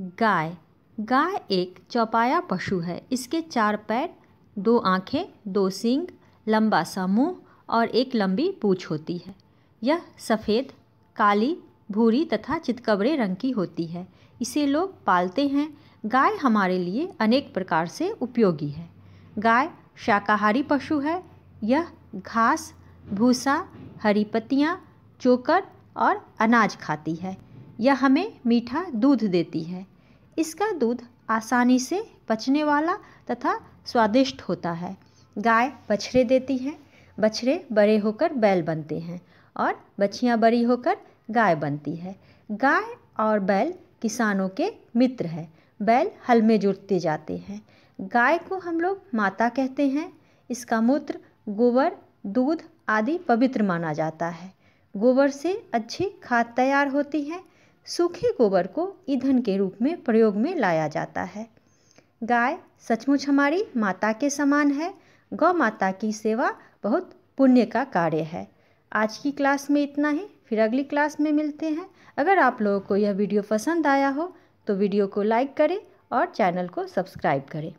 गाय। गाय एक चौपाया पशु है। इसके चार पैर, दो आँखें, दो सींग, लंबा सा मुँह और एक लंबी पूँछ होती है। यह सफ़ेद, काली, भूरी तथा चितकबरे रंग की होती है। इसे लोग पालते हैं। गाय हमारे लिए अनेक प्रकार से उपयोगी है। गाय शाकाहारी पशु है। यह घास, भूसा, हरी पत्तियाँ, चोकर और अनाज खाती है। यह हमें मीठा दूध देती है। इसका दूध आसानी से पचने वाला तथा स्वादिष्ट होता है। गाय बछड़े देती है। बछड़े बड़े होकर बैल बनते हैं और बछियाँ बड़ी होकर गाय बनती है। गाय और बैल किसानों के मित्र है। बैल हल में जुड़ते जाते हैं। गाय को हम लोग माता कहते हैं। इसका मूत्र गोबर, दूध आदि पवित्र माना जाता है। गोबर से अच्छी खाद तैयार होती है सूखे गोबर को ईंधन के रूप में प्रयोग में लाया जाता है। गाय सचमुच हमारी माता के समान है। गौ माता की सेवा बहुत पुण्य का कार्य है। आज की क्लास में इतना ही। फिर अगली क्लास में मिलते हैं। अगर आप लोगों को यह वीडियो पसंद आया हो तो वीडियो को लाइक करें और चैनल को सब्सक्राइब करें।